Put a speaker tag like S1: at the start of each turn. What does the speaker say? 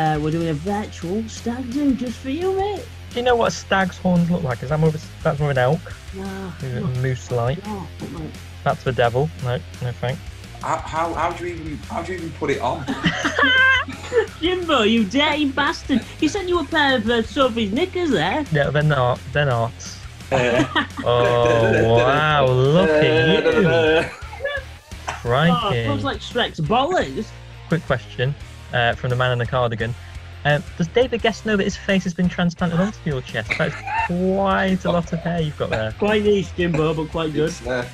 S1: uh, we're doing a virtual stag do just for you, mate.
S2: Do you know what a stag's horns look like? Is that more of a, that's more of an elk?
S1: Nah,
S2: Is it
S1: no,
S2: moose-like?
S1: no, mate.
S2: That's the devil. No, no thanks.
S3: How, how, how do you even how do you even put it on?
S1: Jimbo, you dirty bastard! He sent you a pair of uh, Sophie's knickers there.
S2: No, they're not. They're not. Oh wow! Look at you,
S1: Oh,
S2: Crikey.
S1: looks like Shrek's bollocks.
S2: Quick question uh, from the man in the cardigan. Um, does David Gest know that his face has been transplanted onto your chest? That's quite a lot of hair you've got there.
S1: Quite niche, Jimbo, but quite good.
S3: It's, uh,